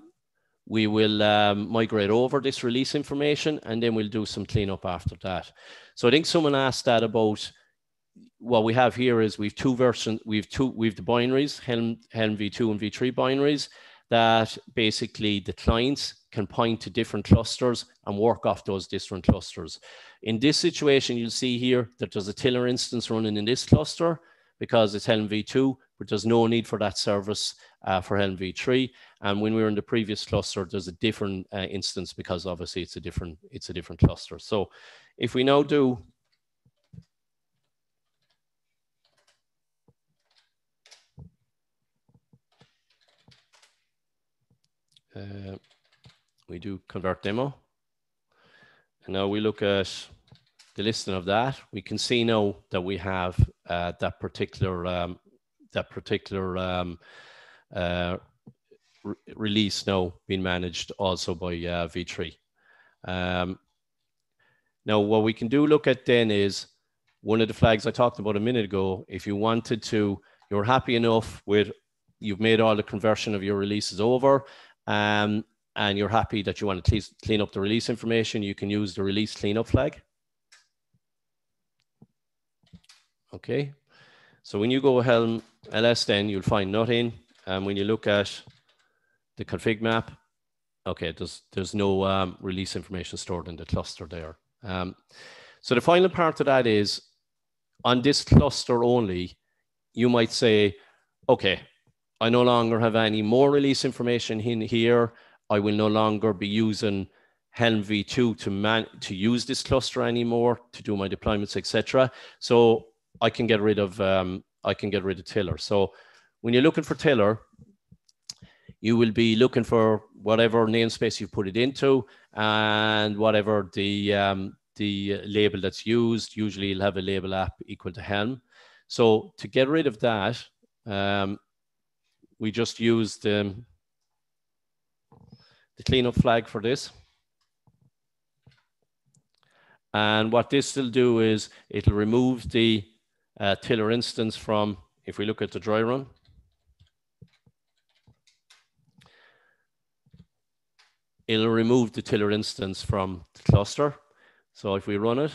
we will um, migrate over this release information and then we'll do some cleanup after that. So I think someone asked that about what we have here is we've two versions, we've two, we've the binaries, Helm, Helm v2 and v3 binaries that basically the clients can point to different clusters and work off those different clusters. In this situation, you'll see here that there's a Tiller instance running in this cluster because it's Helm v2, but there's no need for that service uh, for Helm v3. And when we were in the previous cluster, there's a different uh, instance because obviously it's a different it's a different cluster. So if we now do uh, we do convert demo. And now we look at the listing of that. We can see now that we have uh, that particular um, that particular um, uh, re release now being managed also by uh, V3. Um, now, what we can do look at then is one of the flags I talked about a minute ago. If you wanted to, you're happy enough with you've made all the conversion of your releases over, um, and you're happy that you want to clean up the release information, you can use the release cleanup flag. Okay, so when you go Helm ls, then you'll find nothing. And when you look at the config map, okay, there's there's no um, release information stored in the cluster there. Um, so the final part of that is on this cluster only, you might say, okay, I no longer have any more release information in here. I will no longer be using Helm v2 to man to use this cluster anymore to do my deployments, etc. So I can get rid of um, I can get rid of Tiller. So when you're looking for Tiller, you will be looking for whatever namespace you put it into and whatever the um, the label that's used. Usually, you'll have a label app equal to Helm. So to get rid of that, um, we just use the, the cleanup flag for this. And what this will do is it'll remove the uh, tiller instance from, if we look at the dry run, it'll remove the tiller instance from the cluster. So if we run it,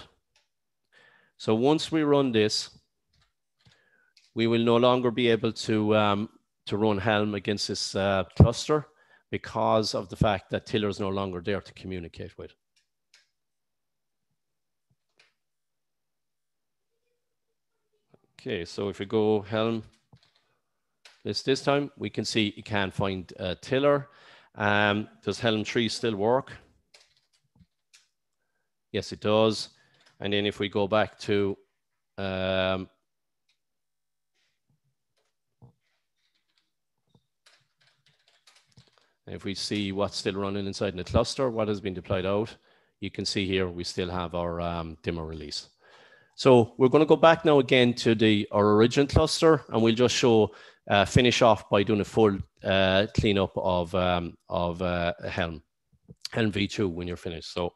so once we run this, we will no longer be able to um, to run Helm against this uh, cluster because of the fact that Tiller is no longer there to communicate with. Okay, so if we go Helm list this time, we can see you can't find uh, Tiller. Um, does Helm 3 still work? Yes, it does. And then if we go back to um, if we see what's still running inside in the cluster, what has been deployed out, you can see here we still have our um, demo release. So we're going to go back now again to the our origin cluster, and we'll just show uh, finish off by doing a full uh, cleanup of um, of uh, Helm Helm v2 when you're finished. So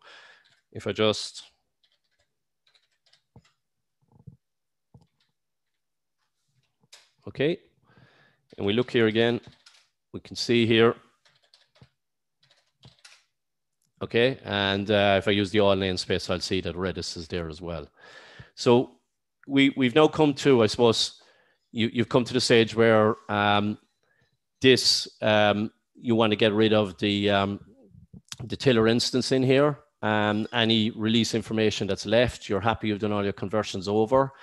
if I just okay, and we look here again, we can see here Okay, and uh, if I use the all namespace, I'll see that Redis is there as well. So we, we've now come to, I suppose, you, you've come to the stage where um, this, um, you want to get rid of the, um, the tiller instance in here. Um, any release information that's left, you're happy you've done all your conversions over.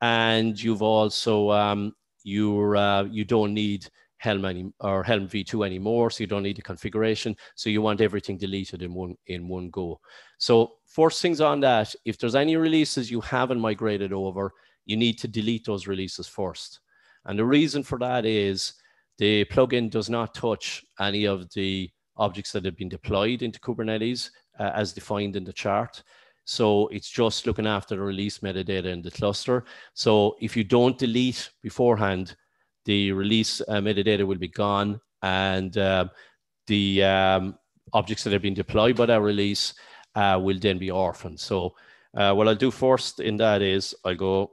And you've also, um, you're, uh, you don't need Helm any, or Helm v2 anymore, so you don't need the configuration. So you want everything deleted in one in one go. So first things on that, if there's any releases you haven't migrated over, you need to delete those releases first. And the reason for that is the plugin does not touch any of the objects that have been deployed into Kubernetes uh, as defined in the chart. So it's just looking after the release metadata in the cluster. So if you don't delete beforehand, the release uh, metadata will be gone and uh, the um, objects that have been deployed by that release uh, will then be orphaned. So uh, what I'll do first in that is I'll go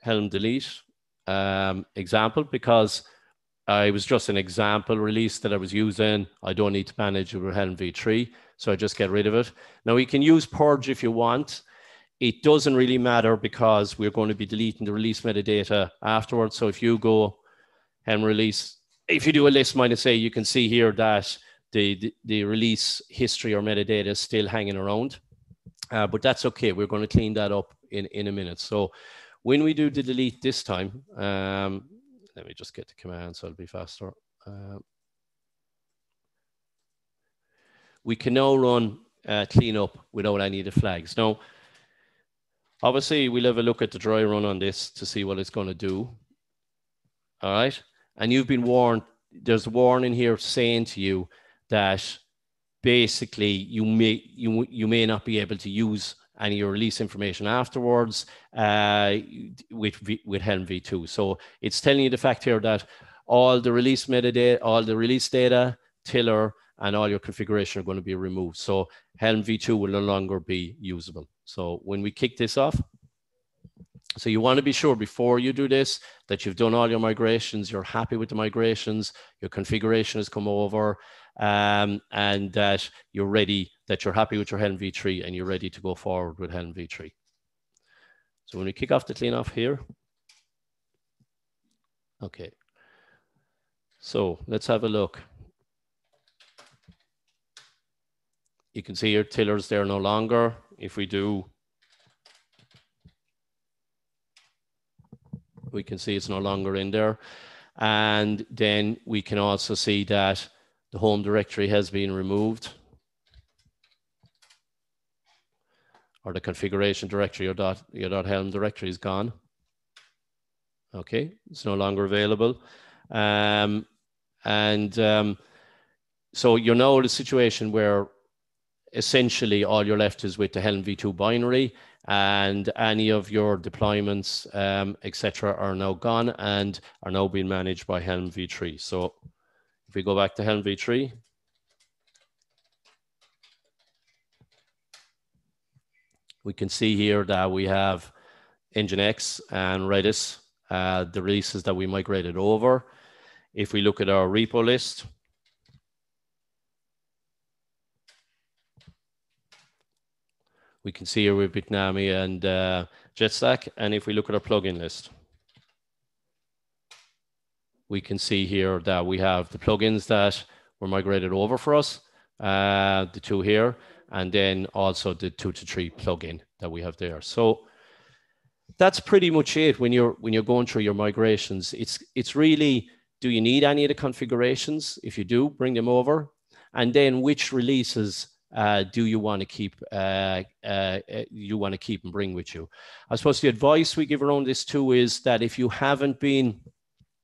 Helm delete um, example because I was just an example release that I was using. I don't need to manage with Helm v3, so I just get rid of it. Now you can use purge if you want. It doesn't really matter because we're going to be deleting the release metadata afterwards. So if you go and release, if you do a list minus A, you can see here that the, the, the release history or metadata is still hanging around. Uh, but that's okay. We're going to clean that up in, in a minute. So when we do the delete this time, um, let me just get the command so it'll be faster. Uh, we can now run uh, cleanup without any of the flags. Now, Obviously, we'll have a look at the dry run on this to see what it's going to do. All right. And you've been warned, there's a warning here saying to you that basically you may you you may not be able to use any of your release information afterwards uh, with with Helm v2. So it's telling you the fact here that all the release metadata, all the release data, tiller, and all your configuration are going to be removed. So Helm v2 will no longer be usable. So when we kick this off, so you want to be sure before you do this that you've done all your migrations, you're happy with the migrations, your configuration has come over, um, and that you're ready, that you're happy with your Helm v3 and you're ready to go forward with Helm v3. So when we kick off the clean off here, okay. So let's have a look. You can see your tillers there no longer. If we do we can see it's no longer in there. And then we can also see that the home directory has been removed or the configuration directory or dot, your dot helm directory is gone. Okay, it's no longer available. Um, and um, so you're now in a situation where essentially all you're left is with the Helm v2 binary and any of your deployments, um, etc., are now gone and are now being managed by Helm v3. So if we go back to Helm v3, we can see here that we have Nginx and Redis, uh, the releases that we migrated over. If we look at our repo list, we can see here with Bitnami and uh, JetStack. And if we look at our plugin list, we can see here that we have the plugins that were migrated over for us, uh, the two here, and then also the two to three plugin that we have there. So that's pretty much it when you're when you're going through your migrations. It's it's really do you need any of the configurations? If you do, bring them over. And then which releases uh, do you want to keep uh, uh, uh, you want to keep and bring with you? I suppose the advice we give around this too is that if you haven't been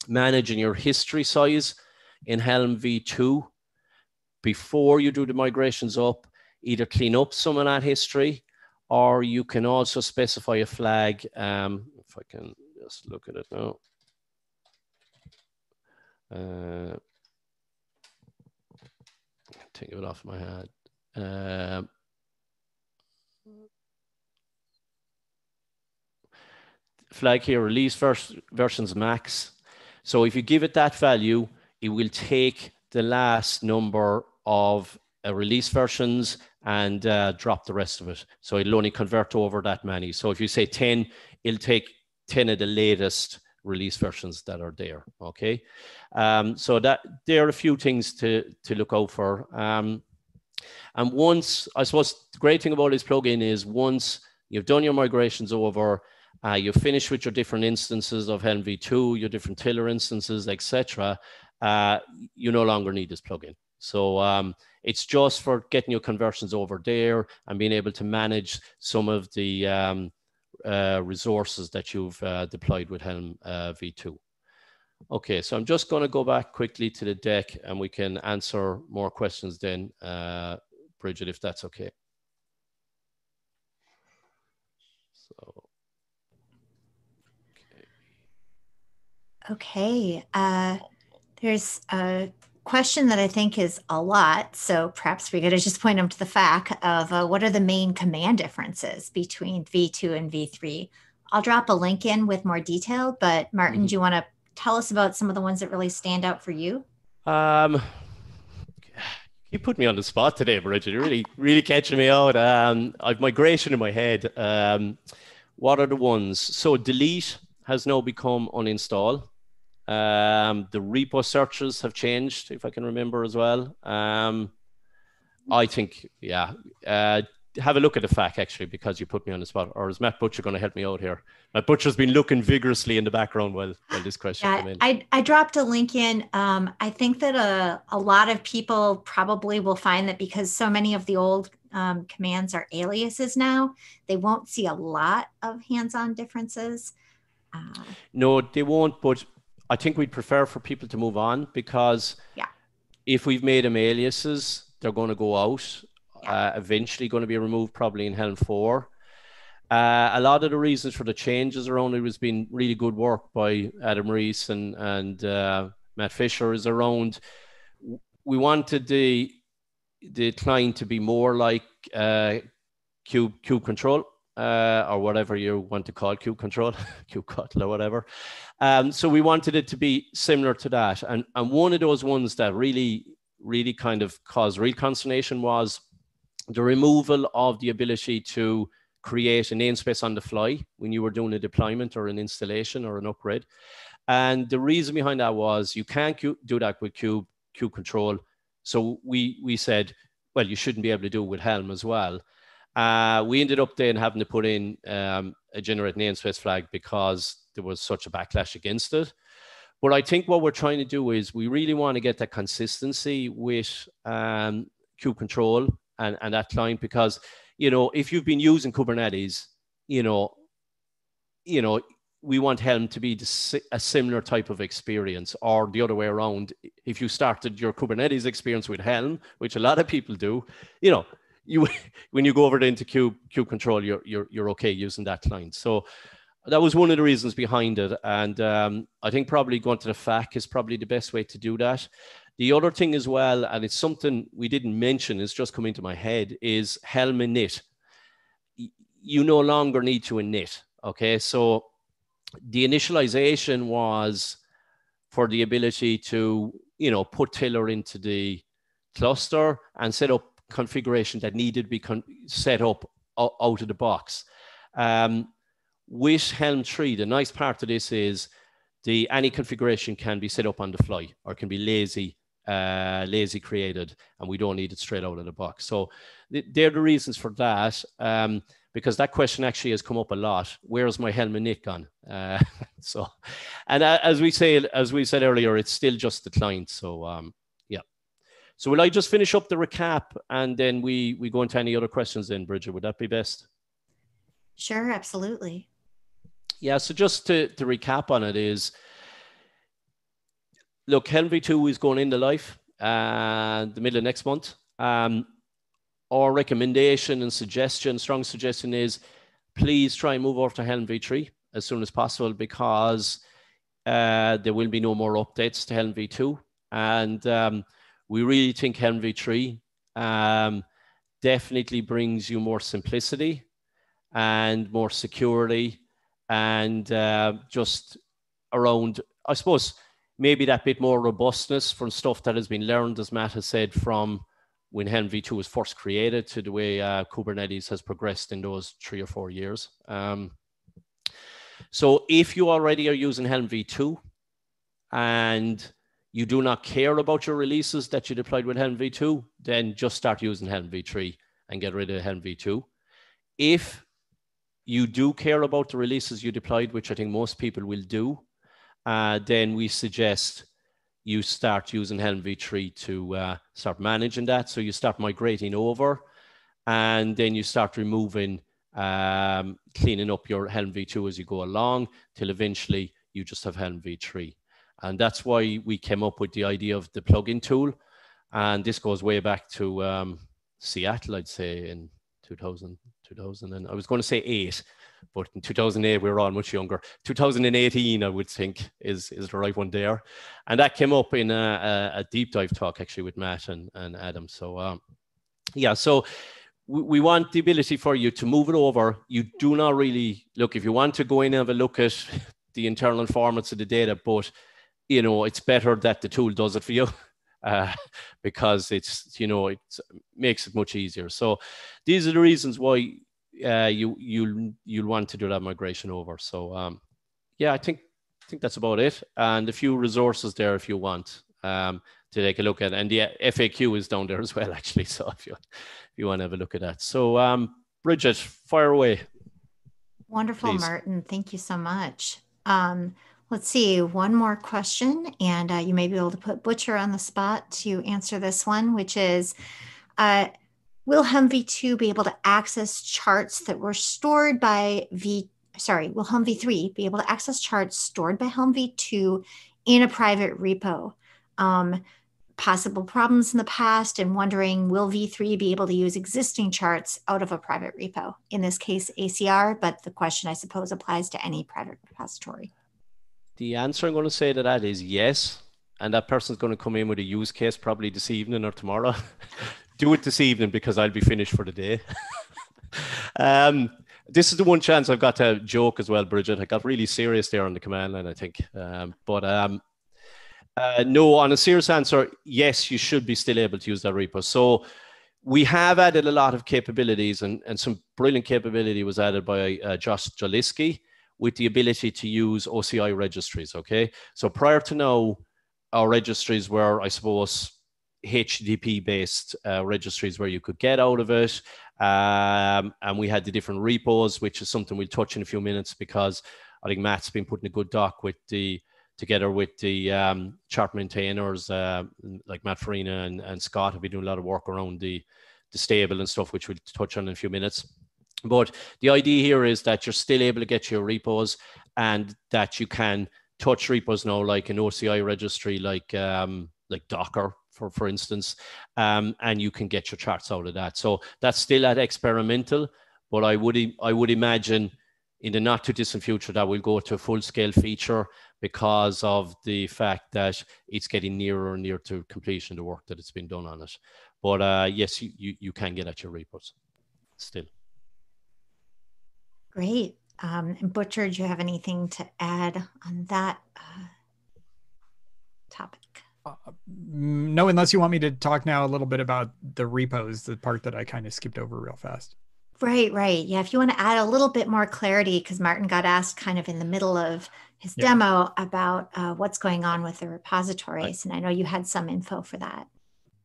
managing your history size in Helm v2 before you do the migrations up, either clean up some of that history, or you can also specify a flag. Um, if I can just look at it now. Uh, take it off my head. Uh, flag here release vers versions max. So if you give it that value, it will take the last number of uh, release versions and uh, drop the rest of it. So it'll only convert over that many. So if you say 10, it'll take 10 of the latest release versions that are there. Okay. Um, so that there are a few things to, to look out for. Um, and once, I suppose the great thing about this plugin is once you've done your migrations over, uh, you've finished with your different instances of Helm v2, your different tiller instances, etc. Uh, you no longer need this plugin. So um, it's just for getting your conversions over there and being able to manage some of the um, uh, resources that you've uh, deployed with Helm uh, v2. Okay, so I'm just going to go back quickly to the deck and we can answer more questions then, uh, Bridget, if that's okay. So, okay. Okay, uh, there's a question that I think is a lot. So perhaps we could just point them to the fact of uh, what are the main command differences between V2 and V3. I'll drop a link in with more detail, but Martin, mm -hmm. do you want to tell us about some of the ones that really stand out for you? Um, you put me on the spot today, Bridget. You're really, really catching me out. Um, I've migration in my head. Um, what are the ones? So delete has now become uninstall. Um, the repo searches have changed, if I can remember as well. Um, I think, yeah. Uh, have a look at the fact actually because you put me on the spot. Or is Matt Butcher going to help me out here? Matt Butcher's been looking vigorously in the background while, while this question yeah, came in. I, I dropped a link in. Um, I think that a, a lot of people probably will find that because so many of the old um, commands are aliases now, they won't see a lot of hands-on differences. Uh, no, they won't. But I think we'd prefer for people to move on because yeah. if we've made them aliases, they're going to go out. Uh, eventually, going to be removed probably in Helm Four. Uh, a lot of the reasons for the changes around it was been really good work by Adam Reese and and uh, Matt Fisher is around. We wanted the the client to be more like uh, kube kube Control uh, or whatever you want to call kube Control, <laughs> kube Cutler, whatever. Um, so we wanted it to be similar to that, and and one of those ones that really really kind of caused real consternation was the removal of the ability to create a namespace on the fly when you were doing a deployment or an installation or an upgrade. And the reason behind that was you can't do that with kube, kube Control. So we, we said, well, you shouldn't be able to do it with Helm as well. Uh, we ended up then having to put in um, a generate namespace flag because there was such a backlash against it. But I think what we're trying to do is we really want to get that consistency with um, Control and, and that client because you know, if you've been using Kubernetes, you know, you know, we want Helm to be a similar type of experience, or the other way around. If you started your Kubernetes experience with Helm, which a lot of people do, you know, you <laughs> when you go over into kube kube Control, you're you're you're okay using that client. So that was one of the reasons behind it, and um, I think probably going to the FAQ is probably the best way to do that. The other thing as well, and it's something we didn't mention, it's just come into my head, is Helm init. You no longer need to init. Okay, so the initialization was for the ability to, you know, put Tiller into the cluster and set up configuration that needed to be con- set up out of the box. Um, with Helm 3, the nice part of this is the any configuration can be set up on the fly or can be lazy uh, lazy created and we don't need it straight out of the box. So th- they're the reasons for that. Um, because that question actually has come up a lot. Where's my Helm init gone? Uh, <laughs> so, and uh, as we say, as we said earlier, it's still just the client. So, um, yeah. So, will I just finish up the recap and then we we go into any other questions? Then, Bridget, would that be best? Sure, absolutely. Yeah. So, just to to recap on it is, look, Helm v2 is going into life uh, the middle of next month. Um, our recommendation and suggestion, strong suggestion is please try and move over to Helm v3 as soon as possible because uh, there will be no more updates to Helm v2. And um, we really think Helm v3 um, definitely brings you more simplicity and more security and uh, just around, I suppose, maybe that bit more robustness from stuff that has been learned, as Matt has said, from when Helm v2 was first created to the way uh, Kubernetes has progressed in those three or four years. Um, so if you already are using Helm v2 and you do not care about your releases that you deployed with Helm v2, then just start using Helm v3 and get rid of Helm v2. If you do care about the releases you deployed, which I think most people will do, uh, then we suggest you start using Helm v3 to uh, start managing that. So you start migrating over and then you start removing, um, cleaning up your Helm v2 as you go along till eventually you just have Helm v3. And that's why we came up with the idea of the plugin tool. And this goes way back to um, Seattle, I'd say in 2000, 2000 and I was going to say eight, but in 2008 we were all much younger. 2018, I would think, is is the right one there, and that came up in a, a deep dive talk actually with Matt and, and Adam. So um, yeah, so we, we want the ability for you to move it over. You do not really look if you want to go in and have a look at <laughs> the internal formats of the data, but you know it's better that the tool does it for you. <laughs> Uh, because it's you know it makes it much easier. So these are the reasons why uh, you you'll you'll want to do that migration over. So um, yeah, I think I think that's about it, and a few resources there if you want um, to take a look at, and the FAQ is down there as well <laughs> actually. So if you if you want to have a look at that, so um, Bridget, fire away. Wonderful, Please. Martin. Thank you so much. Um, let's see, one more question, and uh, you may be able to put Butcher on the spot to answer this one, which is. Uh, will Helm v2 be able to access charts that were stored by V, sorry, will Helm v3 be able to access charts stored by Helm v2 in a private repo? Um, possible problems in the past and wondering will V3 be able to use existing charts out of a private repo? In this case, ACR, but the question I suppose applies to any private repository. The answer I'm going to say to that is yes. And that person's going to come in with a use case probably this evening or tomorrow. <laughs> Do it this evening because I'll be finished for the day. <laughs> um, this is the one chance I've got to joke as well, Bridget. I got really serious there on the command line, I think. Um, but um, uh, no, on a serious answer, yes, you should be still able to use that repo. So we have added a lot of capabilities, and, and some brilliant capability was added by uh, Josh Dolitsky with the ability to use OCI registries. Okay, so prior to now, our registries were, I suppose, HTTP based uh, registries where you could get out of it. Um, and we had the different repos, which is something we'll touch in a few minutes because I think Matt's been putting a good doc with the together with the um, chart maintainers uh, like Matt Farina and, and Scott have been doing a lot of work around the the stable and stuff, which we'll touch on in a few minutes. But the idea here is that you're still able to get your repos and that you can touch repos now, like an OCI registry, like um, like Docker, for for instance, um, and you can get your charts out of that. So that's still at experimental, but I would I would imagine in the not too distant future that will go to a full scale feature because of the fact that it's getting nearer and nearer to completion the work that it's been done on it. But uh, yes, you, you, you can get at your repos still. Great. Um, and Butcher, do you have anything to add on that uh, topic? Uh, no, unless you want me to talk now a little bit about the repos, the part that I kind of skipped over real fast. Right, right. Yeah, if you want to add a little bit more clarity, because Martin got asked kind of in the middle of his yeah. demo about uh, what's going on with the repositories, and I know you had some info for that.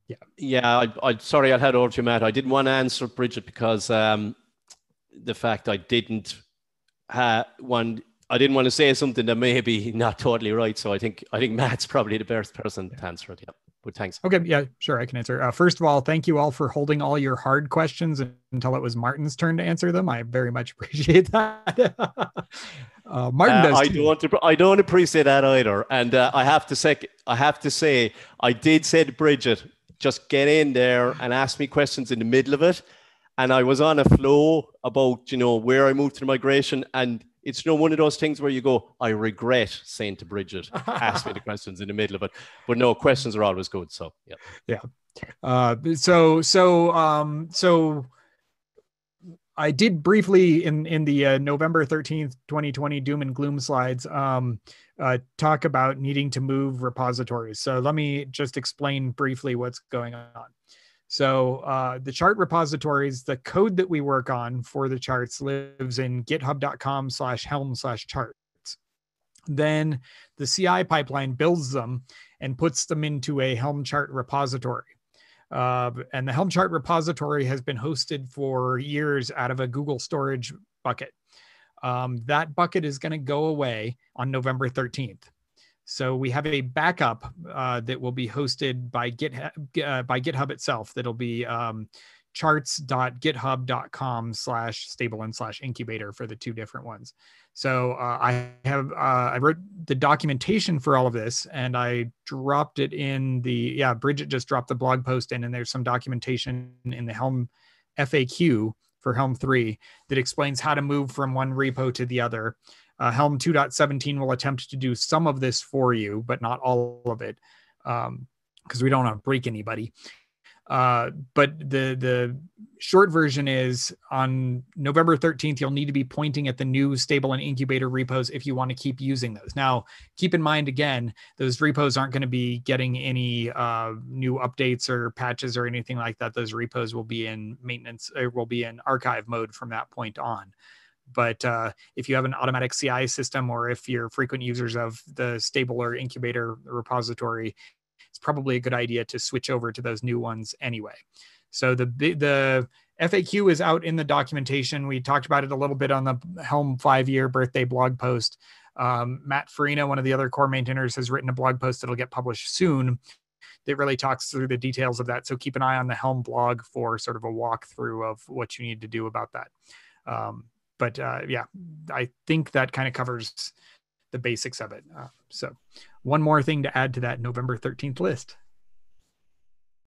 Yeah, yeah. I, I sorry, I'll head over to you, Matt. I didn't want to answer Bridget because um, the fact I didn't have one. I didn't want to say something that may be not totally right. So I think I think Matt's probably the best person to answer it. Yeah. But thanks. Okay. Yeah, sure. I can answer. Uh, first of all, thank you all for holding all your hard questions until it was Martin's turn to answer them. I very much <laughs> appreciate that. <laughs> uh, Martin uh, I don't. I don't appreciate that either. And uh, I have to say, I have to say, I did say to Bridget, just get in there and ask me questions in the middle of it and I was on a flow about you know where I moved to the migration, and it's you know one of those things where you go, I regret saying to Bridget, <laughs> ask me the questions in the middle of it, but no, questions are always good. So yeah, yeah. Uh, so so um so. I did briefly in in the uh, November 13th, 2020 doom and gloom slides um, uh, talk about needing to move repositories. So let me just explain briefly what's going on. So uh, the chart repositories, the code that we work on for the charts lives in github.com slash helm slash charts. Then the CI pipeline builds them and puts them into a Helm chart repository. Uh, and the Helm chart repository has been hosted for years out of a Google storage bucket. Um, that bucket is going to go away on November 13th. So we have a backup uh, that will be hosted by GitHub, uh, by GitHub itself. That'll be um, charts.github.com slash stable and slash incubator for the two different ones. So uh, I have uh, I wrote the documentation for all of this and I dropped it in the yeah Bridget just dropped the blog post in and there's some documentation in the Helm FAQ for Helm 3 that explains how to move from one repo to the other. Uh, Helm 2.17 will attempt to do some of this for you, but not all of it, because um, we don't want to break anybody. Uh, but the the short version is on November 13th, you'll need to be pointing at the new stable and incubator repos if you want to keep using those. Now, keep in mind again, those repos aren't going to be getting any uh, new updates or patches or anything like that. Those repos will be in maintenance will be in archive mode from that point on. But uh, if you have an automatic CI system or if you're frequent users of the stable or incubator repository, it's probably a good idea to switch over to those new ones anyway. So the the FAQ is out in the documentation. We talked about it a little bit on the Helm five year birthday blog post. Um, Matt Farina, one of the other core maintainers, has written a blog post that'll get published soon that really talks through the details of that. So keep an eye on the Helm blog for sort of a walkthrough of what you need to do about that. Um, but uh, yeah, I think that kind of covers the basics of it. Uh, so, one more thing to add to that November 13th list.